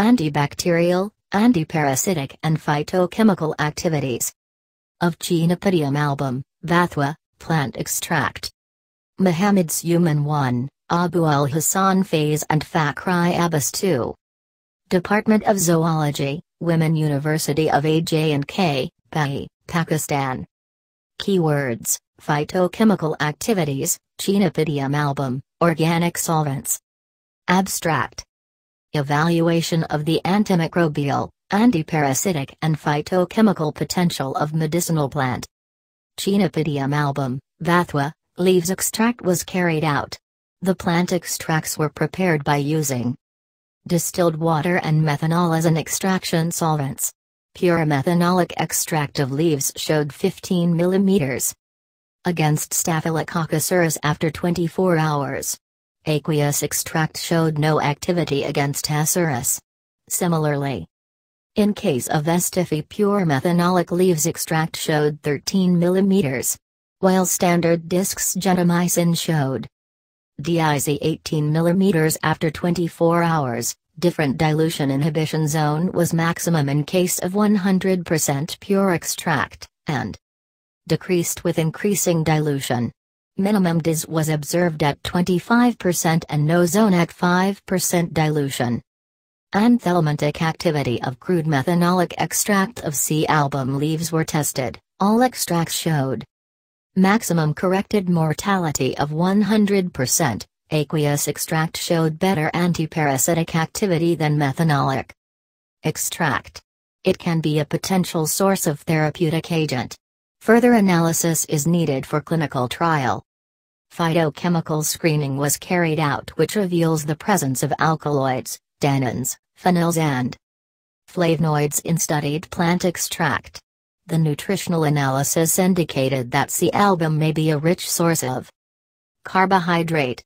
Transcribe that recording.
antibacterial, antiparasitic and phytochemical activities. Of Chenopodium album, Bathua, plant extract. Muhammad's Human 1, Abu al Hassan Faiz and Fakhri Abbas 2. Department of Zoology, Women University of AJ&K, Pai, Pakistan. Keywords, Phytochemical Activities, Chenopodium album, Organic Solvents. Abstract. Evaluation of the antimicrobial, antiparasitic and phytochemical potential of medicinal plant. Chenopodium album, Bathua, leaves extract was carried out. The plant extracts were prepared by using distilled water and methanol as an extraction solvents. Pure methanolic extract of leaves showed 15 mm against Staphylococcus aureus after 24 hours. Aqueous extract showed no activity against S. aureus. Similarly, in case of S. typhi pure methanolic leaves extract showed 13 mm, while standard discs gentamicin showed DIZ 18 mm after 24 hours, different dilution inhibition zone was maximum in case of 100% pure extract, and decreased with increasing dilution. Minimum DIZ was observed at 25% and no zone at 5% dilution. Anthelmintic activity of crude methanolic extract of C. album leaves were tested, all extracts showed maximum corrected mortality of 100%, aqueous extract showed better antiparasitic activity than methanolic extract. It can be a potential source of therapeutic agent. Further analysis is needed for clinical trial. Phytochemical screening was carried out which reveals the presence of alkaloids, tannins, phenols and flavonoids in studied plant extract. The nutritional analysis indicated that C. album may be a rich source of carbohydrate,